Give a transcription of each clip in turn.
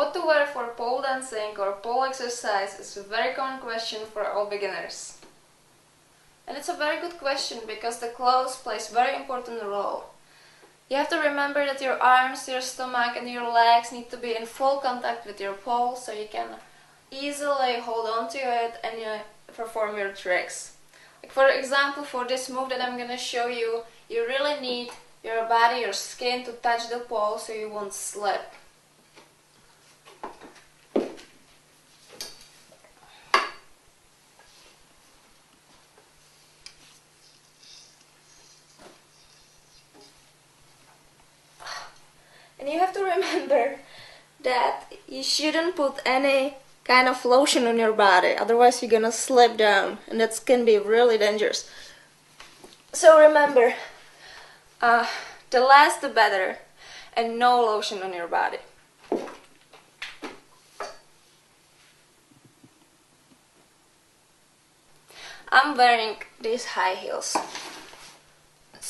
What to wear for pole dancing or pole exercise is a very common question for all beginners. And it's a very good question because the clothes plays very important role. You have to remember that your arms, your stomach and your legs need to be in full contact with your pole so you can easily hold on to it and you perform your tricks. Like for example, for this move that I'm gonna show you, you really need your body, your skin to touch the pole so you won't slip. And you have to remember that you shouldn't put any kind of lotion on your body, otherwise you're gonna slip down and that can be really dangerous. So remember, uh, the less the better and no lotion on your body. I'm wearing these high heels.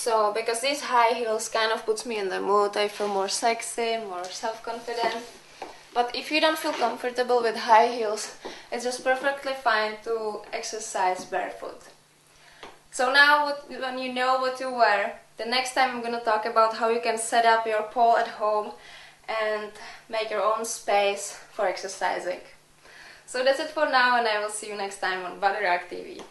So, because these high heels kind of puts me in the mood, I feel more sexy, more self-confident. But if you don't feel comfortable with high heels, it's just perfectly fine to exercise barefoot. So now when you know what to wear, the next time I'm gonna talk about how you can set up your pole at home and make your own space for exercising. So that's it for now and I will see you next time on Body Rock TV.